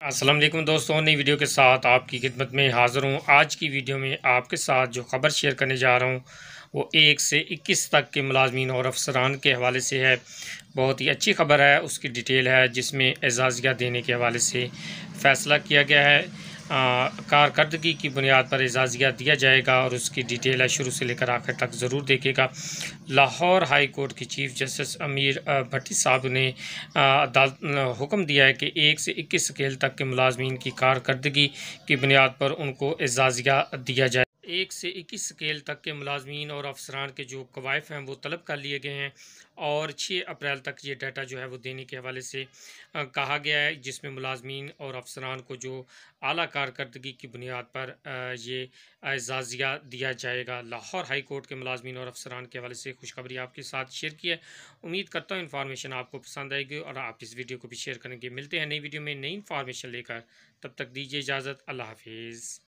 वालेकुम दोस्तों, नई वीडियो के साथ आपकी खिदमत में हाज़िर हूँ। आज की वीडियो में आपके साथ जो ख़बर शेयर करने जा रहा हूँ, वो एक से इक्कीस तक के मुलाजमन और अफसरान के हवाले से है। बहुत ही अच्छी खबर है, उसकी डिटेल है, जिसमें एजाज़िया देने के हवाले से फ़ैसला किया गया है। कारकर्दगी की बुनियाद पर एजाज़िया दिया जाएगा और उसकी डिटेल है, शुरू से लेकर आखिर तक ज़रूर देखेगा। लाहौर हाई कोर्ट के चीफ जस्टिस अमीर भट्टी साहब ने अदालत हुक्म दिया है कि एक से इक्कीस स्केल तक के मुलाजमीन की कारकर्दगी की बुनियाद पर उनको एजाज़िया दिया जाए। एक से इक्कीस स्केल तक के मुलाजमीन और अफसरान के जो कवायफ हैं, वो तलब कर लिए गए हैं और छः अप्रैल तक ये डाटा जो है वो देने के हवाले से कहा गया है, जिसमें मुलाजमीन और अफसरान को जो अली कारकर्दगी की बुनियाद पर ये एजाज़िया दिया जाएगा। लाहौर हाई कोर्ट के मुलाजमीन और अफसरान के हवाले से खुशखबरी आपके साथ शेयर की है। उम्मीद करता हूँ इन्फॉर्मेशन आपको पसंद आएगी और आप इस वीडियो को भी शेयर करेंगे। मिलते हैं नई वीडियो में नई इन्फॉर्मेशन लेकर। तब तक दीजिए इजाज़त। अल्लाह हाफिज़।